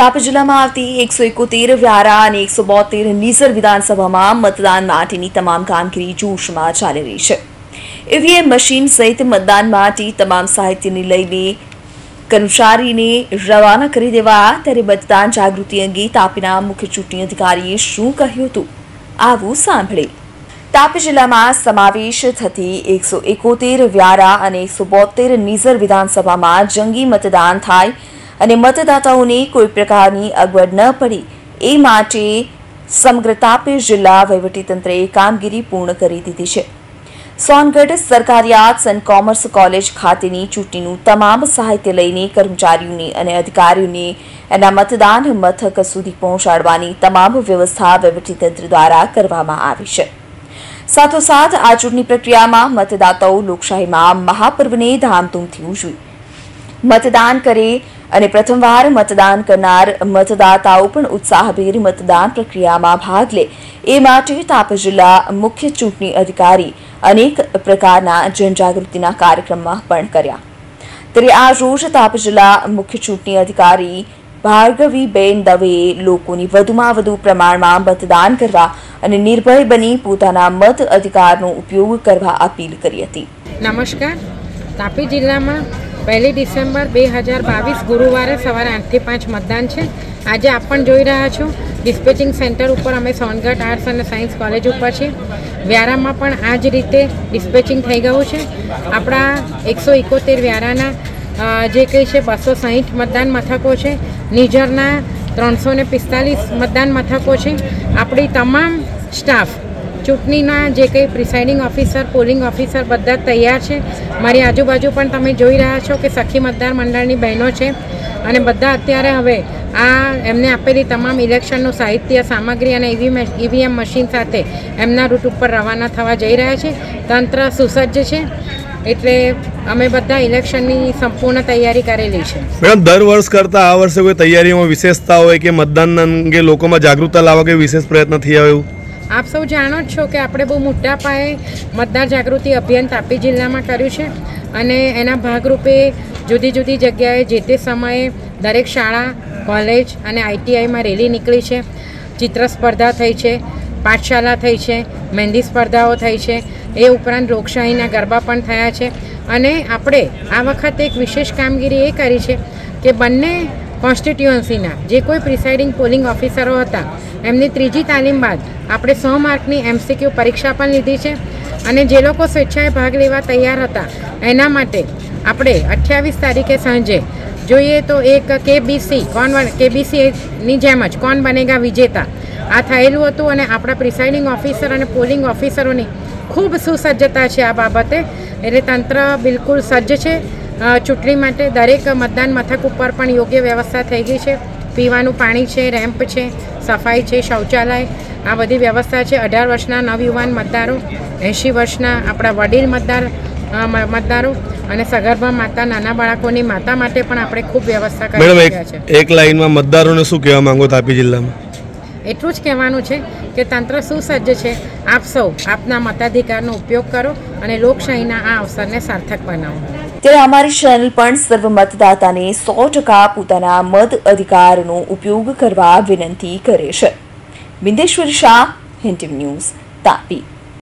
તાપી જિલ્લામાં આવતી એકસો એકોતેર વ્યારા અને એકસો બોતેર નીસર વિધાનસભામાં મતદાન માટેની તમામ કામગીરી જોશમાં ચાલી રહી છે. ઈવીએમ મશીન સહિત મતદાન માટે તમામ સાહિત્યને લઈને કર્મચારીને રવાના કરી દેવા, ત્યારે મતદાન જાગૃતિ અંગે તાપીના મુખ્ય ચૂંટણી અધિકારીએ શું કહ્યું હતું, આવું સાંભળે. તાપી જિલ્લામાં સમાવેશ થતી એકસો એકોતેર વ્યારા અને એકસો બોતેર નીઝર વિધાનસભામાં જંગી મતદાન થાય અને મતદાતાઓને કોઈ પ્રકારની અગવડ ન પડે. એ માટે સમગ્ર તાપી જિલ્લા વહીવટીતંત્રએ કામગીરી પૂર્ણ કરી દીધી છે. સોનગઢ સરકારી આર્ટ્સ એન્ડ કોમર્સ કોલેજ ખાતેની ચૂંટણીનું તમામ સાહિત્ય લઈને કર્મચારીઓને અને અધિકારીઓને એના મતદાન મથક સુધી પહોંચાડવાની તમામ વ્યવસ્થા વહીવટીતંત્ર દ્વારા કરવામાં આવી છે. સાથોસાથ આ ચૂંટણી પ્રક્રિયામાં મતદાતાઓ લોકશાહીમાં મહાપર્વને ધામધૂમથી ઉજવી. મતદાન કરે અને પ્રથમવાર મતદાન કરનાર મતદાતાઓ પણ ઉત્સાહભેર મતદાન પ્રક્રિયામાં ભાગ લે. એ માટે તાપ જિલ્લા મુખ્ય ચૂંટણી અધિકારી અનેક પ્રકારના જનજાગૃતિના કાર્યક્રમમાં પણ કર્યા. ત્યારે આ રોજ તાપ જિલ્લા મુખ્ય ચૂંટણી અધિકારી ભાર્ગવીબેન દવેએ લોકોની વધુમાં વધુ પ્રમાણમાં મતદાન કરવા અને નિર્ભય બની પોતાના મત અધિકારનો ઉપયોગ કરવા અપીલ કરી હતી. નમસ્કાર. તાપી જિલ્લામાં પહેલી ડિસેમ્બર બે હજાર બાવીસ ગુરુવારે સવારે આઠથી પાંચ મતદાન છે. આજે આપ પણ જોઈ રહ્યા છો. ડિસ્પેચિંગ સેન્ટર ઉપર અમે સોનગઢ આર્ટ્સ અને સાયન્સ કોલેજ ઉપર છીએ. વ્યારામાં પણ આ જ રીતે ડિસ્પેચિંગ થઈ ગયું છે. આપણા એકસો એકોતેર વ્યારાના જે કંઈ છે, બસો સાહીઠ મતદાન મથકો છે. નિઝરના ત્રણસો ને પિસ્તાલીસ મતદાન મથકો છે. આપણી તમામ સ્ટાફ ચૂંટણીના જે કંઈ પ્રિસાઇડિંગ ઓફિસર પોલિંગ ઓફિસર બધા તૈયાર છે. મારી આજુબાજુ પણ તમે જોઈ રહ્યા છો કે સખી મતદાર મંડળની બહેનો છે. અને બધા અત્યારે હવે આ એમને આપેલી તમામ ઇલેક્શનનું સાહિત્ય, સામગ્રી અને ઈવીએમ મશીન સાથે એમના રૂટ ઉપર રવાના થવા જઈ રહ્યા છે. તંત્ર સુસજ્જ છે. એટલે અમે બધા ઇલેક્શનની સંપૂર્ણ તૈયારી કરેલી છે. મેડમ, દર વર્ષ કરતાં આ વર્ષે કોઈ તૈયારીમાં વિશેષતા હોય કે મતદાન અંગે લોકોમાં જાગૃતતા લાવવા કે વિશેષ પ્રયત્ન થયા હોય એવું? આપ સૌ જાણો જ છો કે આપણે બહુ મોટા પાયે મતદાર જાગૃતિ અભિયાન તાપી જિલ્લામાં કર્યું છે અને એના ભાગરૂપે જુદી જુદી જગ્યાએ જે તે સમયે દરેક શાળા, કોલેજ અને આઈટીઆઈમાં રેલી નીકળી છે. ચિત્ર સ્પર્ધા થઈ છે પાઠશાલા થઈ છે, મહેંદી સ્પર્ધાઓ થઈ છે. એ ઉપરાંત લોકશાહીના ગરબા પણ થયા છે. અને આપણે આ વખતે એક વિશેષ કામગીરી એ કરી છે કે બંને કોન્સ્ટિટ્યુઅન્સીના જે કોઈ પ્રિસાઇડિંગ પોલિંગ ઓફિસરો હતા એમની ત્રીજી તાલીમ બાદ આપણે સો માર્કની એમસીક્યુ પરીક્ષા પણ લીધી છે અને જે લોકો સ્વેચ્છાએ ભાગ લેવા તૈયાર હતા, એના માટે આપણે અઠ્યાવીસ તારીખે સાંજે જોઈએ તો એક કેબીસી, કોણ કેબીસીની જેમ જ કોણ બનેગા વિજેતા. આ થયેલું હતું અને આપણા પ્રિસાઇડિંગ ઓફિસર અને પોલિંગ ઓફિસરોની ખૂબ સુસજ્જતા છે આ બાબતે. એટલે તંત્ર બિલકુલ સજ્જ છે. ચૂંટણી માટે દરેક મતદાન મથક ઉપર પણ યોગ્ય વ્યવસ્થા થઈ ગઈ છે. પીવાનું પાણી છે રેમ્પ છે સફાઈ છે શૌચાલય. આ બધી વ્યવસ્થા છે. અઢાર વર્ષના નવયુવાન મતદારો એંશી વર્ષના આપણા વડીલ મતદાર મતદારો અને સગર્ભા માતા નાના બાળકોની માતા માટે પણ આપણે ખૂબ વ્યવસ્થા કરી છે. એક લાઈનમાં મતદારોને શું કહેવા માંગો તાપી જિલ્લામાં? એટલું જ કહેવાનું છે કે તંત્ર સુસજ્જ છે. આપ સૌ આપના મતાધિકારનો ઉપયોગ કરો અને લોકશાહીના આ અવસરને સાર્થક બનાવો. ત્યારે અમારી ચેનલ પણ સર્વ મતદાતાને સો ટકા પોતાના મત અધિકારનો ઉપયોગ કરવા વિનંતી કરે છે. બિંદેશ્વરી શાહ, હિન્દ ન્યૂઝ, તાપી.